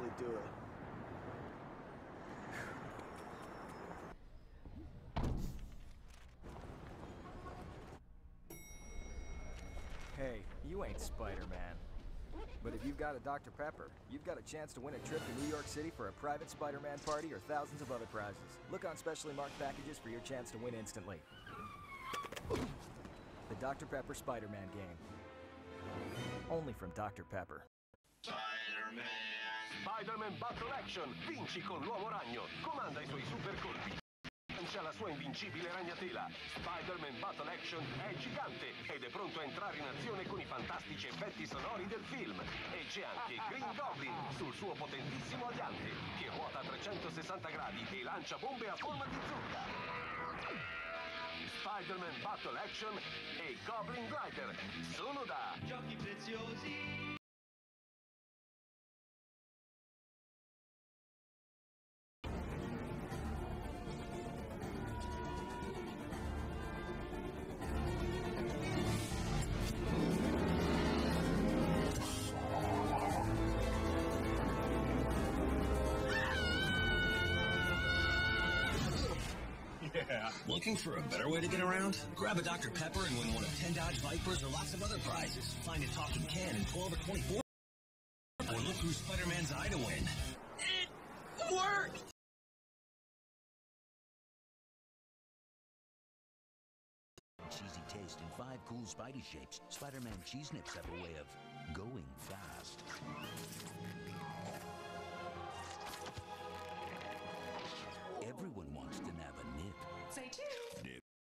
totally do it. Hey, you ain't Spider-Man. But if you've got a Dr. Pepper, you've got a chance to win a trip to New York City for a private Spider-Man party or thousands of other prizes. Look on specially marked packages for your chance to win instantly. The Dr. Pepper Spider-Man game. Only from Dr. Pepper. Spider-Man. Spider-Man Battle Action! Vinci con l'uomo ragno! Comanda i suoi super colpi! Lancia la sua invincibile ragnatela! Spider-Man Battle Action è gigante ed è pronto a entrare in azione con i fantastici effetti sonori del film. E c'è anche Green Goblin sul suo potentissimo aliante, che ruota a 360 gradi e lancia bombe a forma di zucca. Spider-Man Battle Action e Goblin Glider sono da Giochi preziosi. Looking for a better way to get around? Grab a Dr. Pepper and win one of 10 Dodge Vipers or lots of other prizes. Find a talking can in 12 or 24. Or look through Spider-Man's eye to win. It worked! Cheesy taste and five cool Spidey shapes. Spider-Man cheese nips have a way of going fast.